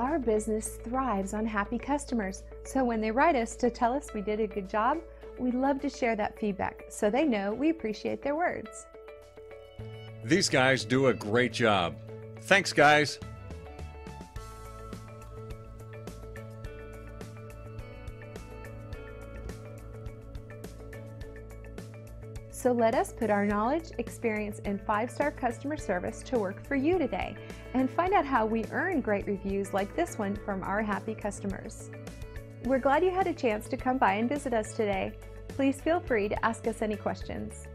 Our business thrives on happy customers, so when they write us to tell us we did a good job, we love to share that feedback so they know we appreciate their words. These guys do a great job. Thanks, guys. So let us put our knowledge, experience, and five star customer service to work for you today and find out how we earn great reviews like this one from our happy customers. We're glad you had a chance to come by and visit us today. Please feel free to ask us any questions.